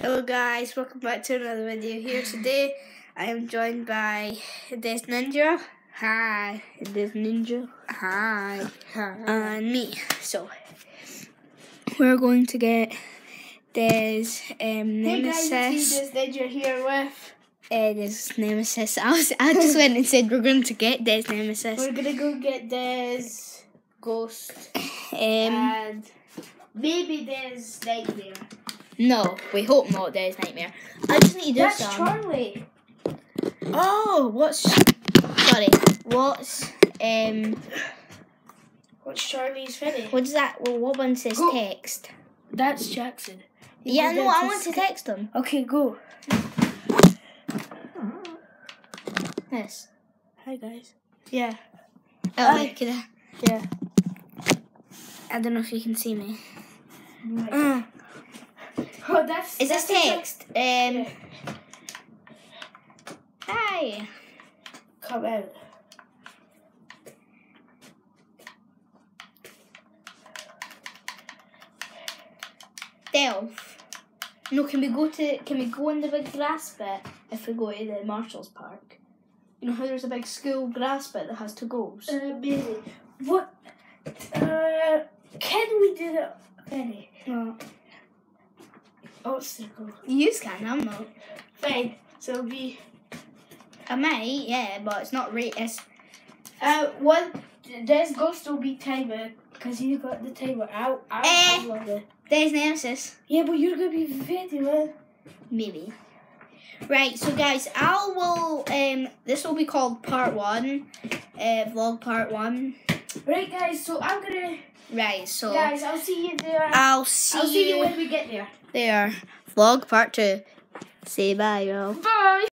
Hello guys, welcome back to another video here today. I am joined by Des Ninja. Hi. Des Ninja. Hi. Hi. And me. So we're going to get Des um, Hey guys, Nemesis. Des Ninja here with. uh, Des Nemesis. I, was, I just went and said we're going to get Des Nemesis. We're gonna go get Des Ghost Um, and maybe Des Nightmare. No, we hope not Des Nightmare. I just need to do That's some. Charlie. Oh, what's sorry? What's um? What's Charlie's Freddy? What is that? Well, what one says Go. text? That's Jackson. You Yeah, no, I want to text him. Okay, go. Yes. Hi guys. Yeah. Oh, Hi. at that. Yeah. I don't know if you can see me. Uh, oh, that's. Is this text? Um. Hi. Come out. Delph. No, can we go to? Can we go in the big grass bit if we go to the Marshalls Park? You know how there's a big school grass bit that has two goals. Uh, maybe. What? Uh, can we do the Freddy? No. Obstacle. You can. I'm not. Fine. So it'll be. I might. Yeah, but it's not right. It's Uh, one. There's Ghost will be timer because you got the timer out. Eh. Love it. there's Nemesis. Yeah, but you're gonna be video. man. Maybe. Right, so guys, I will um this will be called part one. Uh vlog part one. Right, guys. So I'm gonna. Right, so Guys, I'll see you there. I'll see, I'll see you you when we get there. there. Vlog part two. Say bye, y'all. Bye.